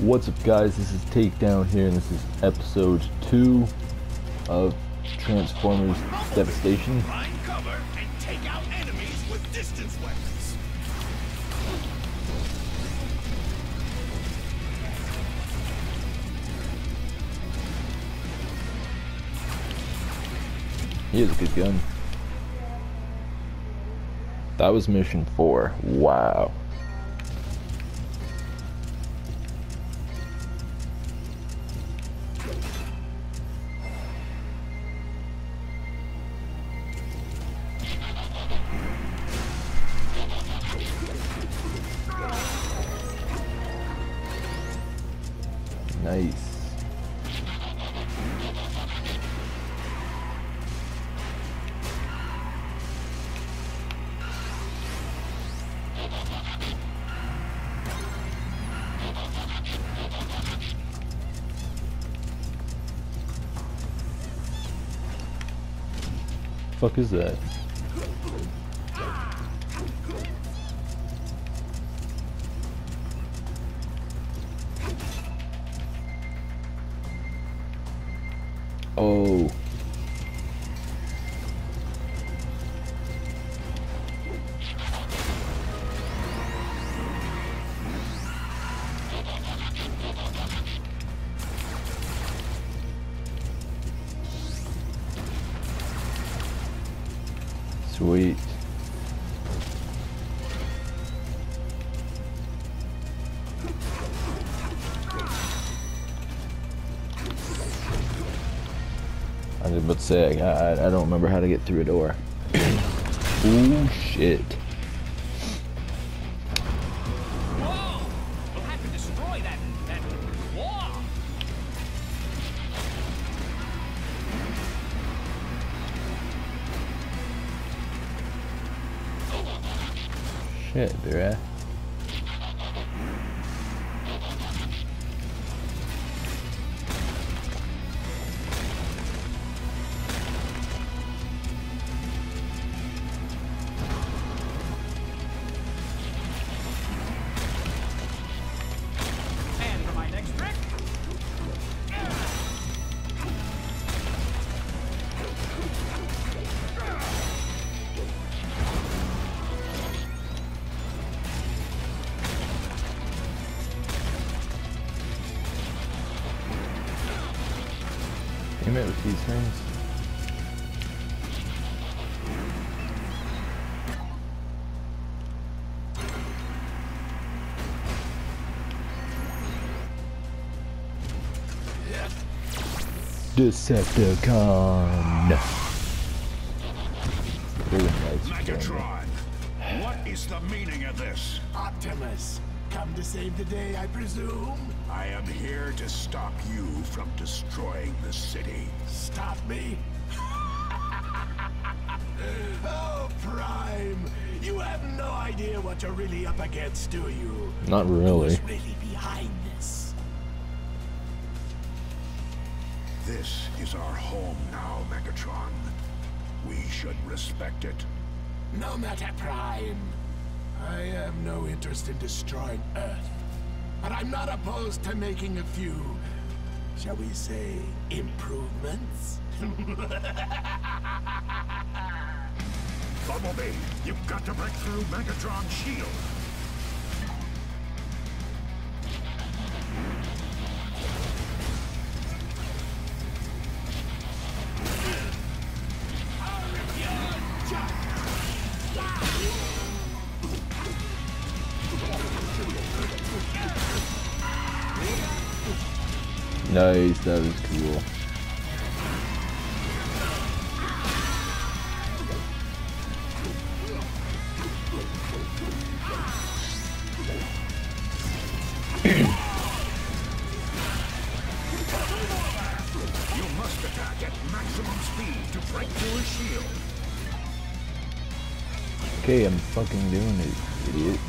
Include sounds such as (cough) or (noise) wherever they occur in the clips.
What's up guys, this is Takedown here and this is episode 2 of Transformers Devastation. He has a good gun. That was mission 4. Wow. Fuck is that? Oh. I was about to say, I, I, I don't remember how to get through a door. (clears throat) oh, shit. Whoa! We'll Damn it with these things. Decepticon. Megatron. What is the meaning of this? Optimus, come to save the day, I presume? I am here to stop you from destroying the city. Stop me? (laughs) oh, Prime, you have no idea what you're really up against, do you? Not really. Really behind this? This is our home now, Megatron. We should respect it. No matter, Prime. I have no interest in destroying Earth. But I'm not opposed to making a few, shall we say, improvements? (laughs) Bumblebee, you've got to break through Megatron's shield. Nice, that was cool. You must attack at maximum speed to break through his shield. Okay, I'm fucking doing it, idiot.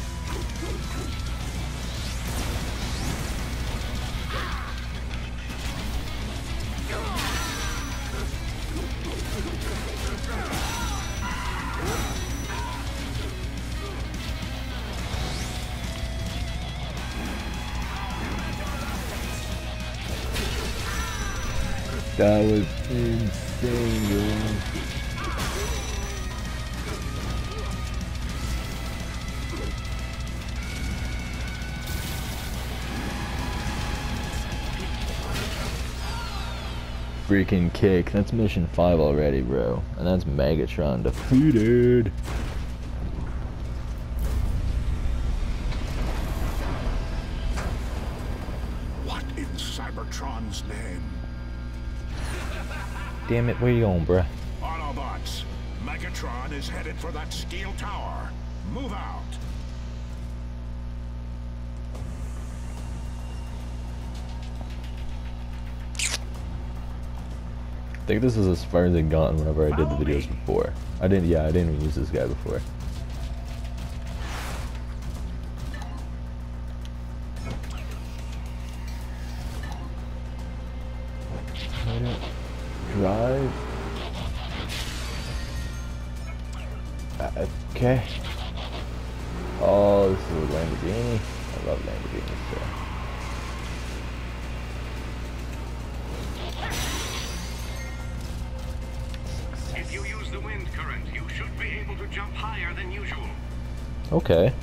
That was insane, freaking kick. That's mission 5 already, bro. And that's Megatron defeated. Damn it, where you going, bruh? Autobots, Megatron is headed for that steel tower. Move out. I think this is as far as it gotten whenever I did the videos before. I didn't, yeah, I didn't even use this guy before. Okay.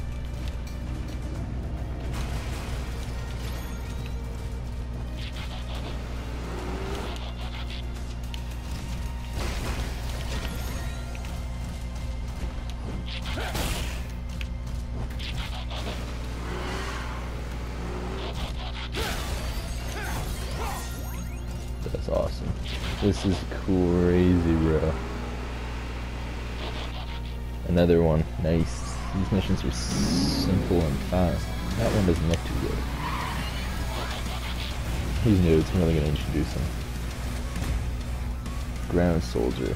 Another one. Nice. These missions are simple and fast. That one doesn't look too good. He's new, it's really gonna introduce him. Ground soldier.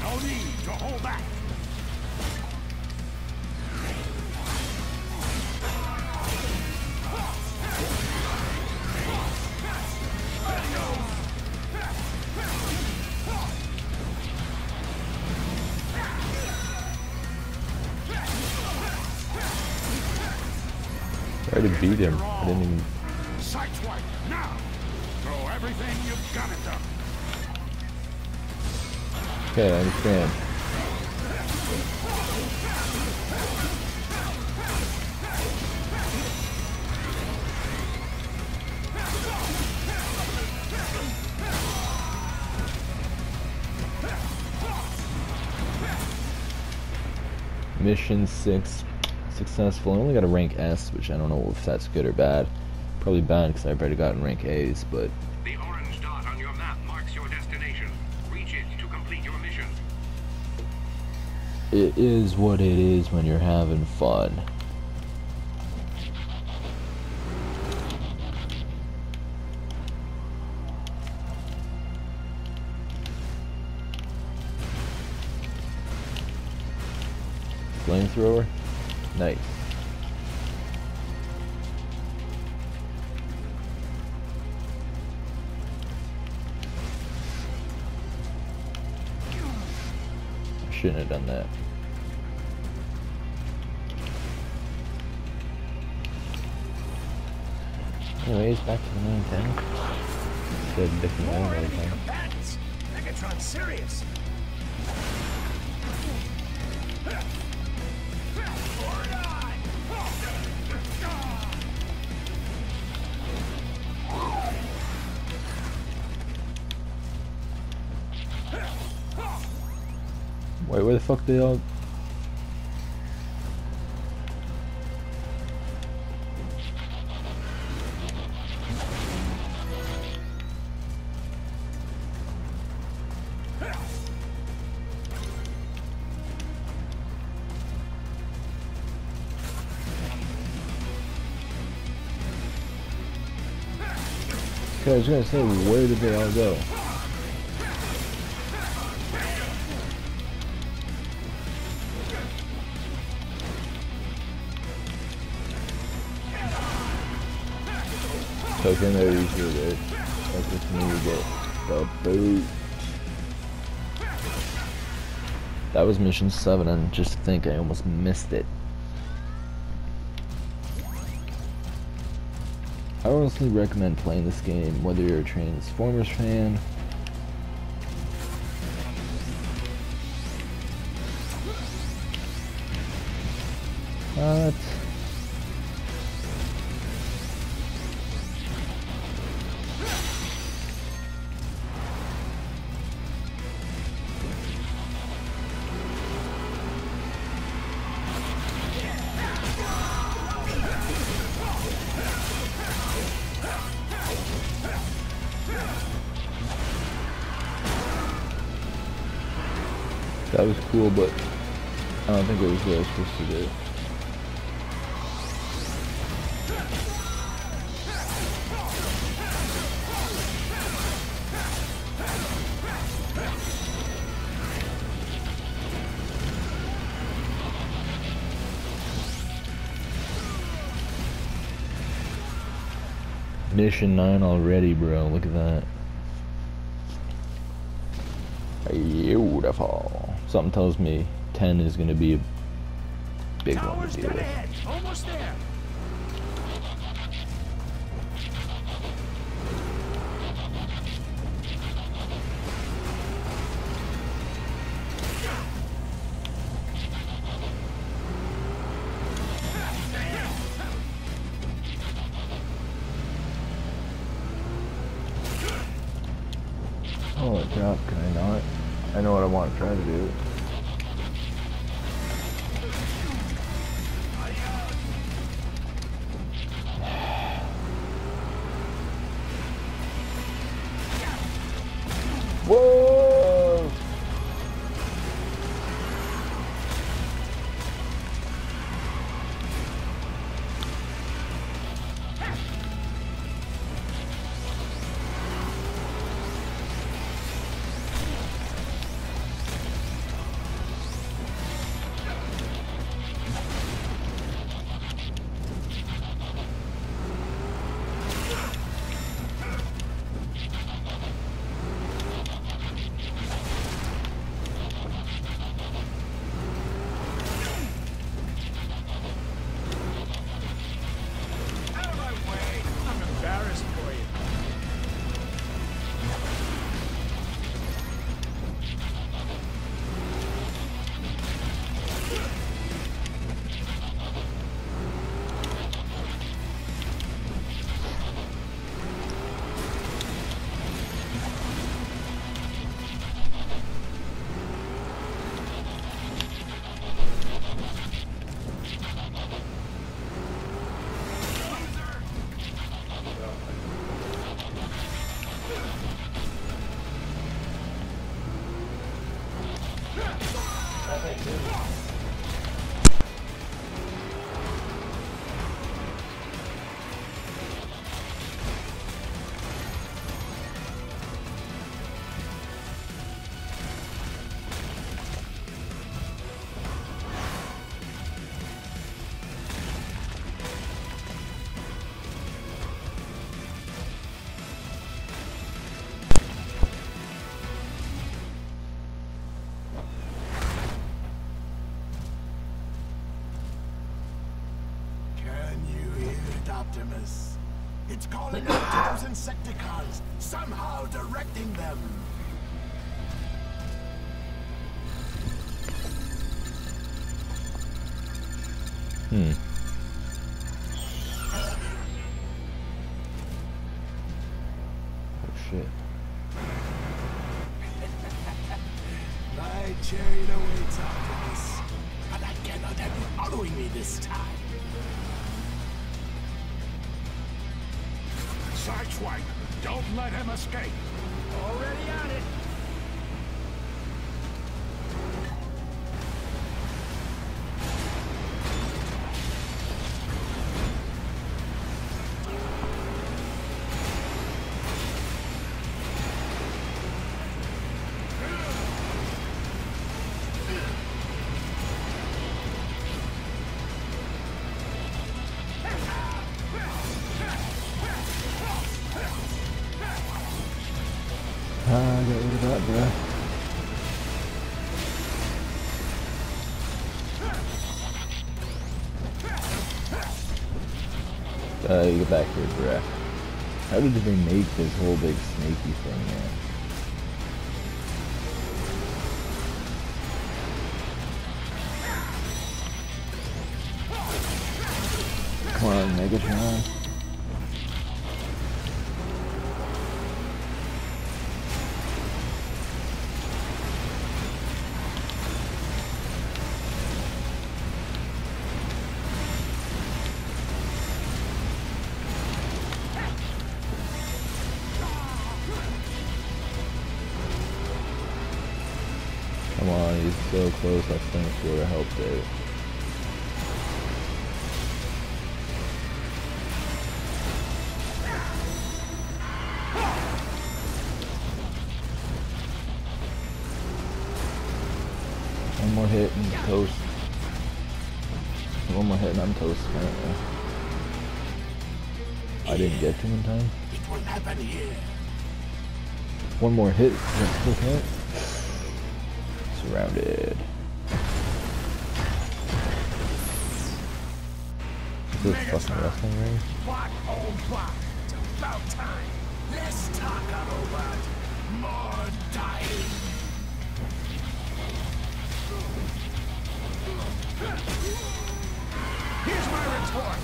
No need to hold back. To beat him. I didn't even. Sideswipe now. Throw everything you've got it done. Okay, I understand. Mission 6 successful. I only got a rank S, which I don't know if that's good or bad. Probably bad because I've already gotten rank A's, but... The orange dot on your map marks your destination. Reach it to complete your mission. It is what it is when you're having fun. Flamethrower? Nice. Shouldn't have done that. Anyways, back to the main. Instead of different time. Megatron's serious. Wait, where the fuck they all... Okay, I was gonna say, where did they all go? That's just get the boot. That was mission 7 and just think I almost missed it. I honestly recommend playing this game whether you're a Transformers fan That was cool, but I don't think it was what I was supposed to do. Mission 9 already, bro. Look at that. Beautiful. Something tells me 10 is going to be a big one to deal with. I know what I want to try to do. Can Optimus? It's calling out to those Insecticons, somehow directing them. Hmm. Sideswipe! Don't let him escape! Already on it. That, bro. Uh, you get back here, Brett. How did they make this whole big snaky thing, man? Come on, Megatron. So close. I think would have helped out. One more hit and toast. One more hit and I'm toast, apparently. I didn't get to him in time. It will happen here. One more hit. Is this fucking wrestling ring? What, oh what? It's about time. Less talk, robot. More dying. Here's my retort.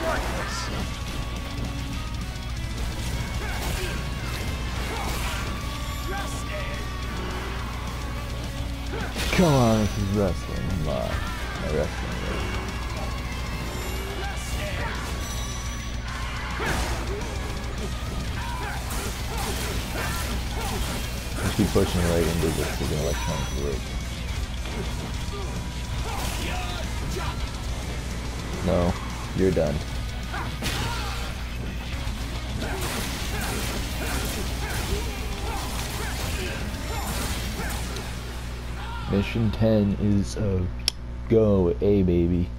Worthless. Come on, this is wrestling. On. My wrestling. Just keep pushing right into this freaking electronic rig. No, you're done. Mission 10 is a go, A baby.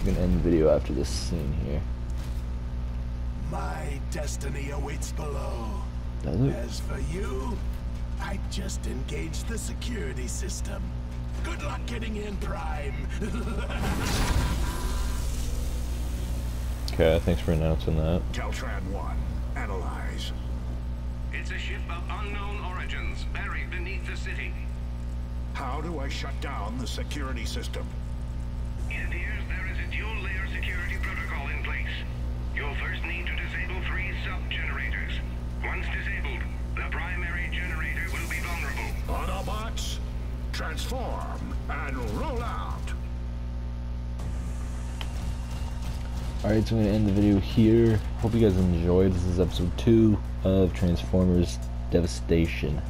I'm gonna end the video after this scene here. My destiny awaits below. As for you, I just engaged the security system. Good luck getting in, Prime. (laughs) Okay, thanks for announcing that. Teletraan 1, analyze. It's a ship of unknown origins, buried beneath the city. How do I shut down the security system? It appears there is a dual-layer security protocol in place. You'll first need to disable three sub-generators. Once disabled, the primary generator will be vulnerable. Autobots, transform and roll out. Alright, so I'm gonna end the video here. Hope you guys enjoyed. This is episode 2 of Transformers Devastation.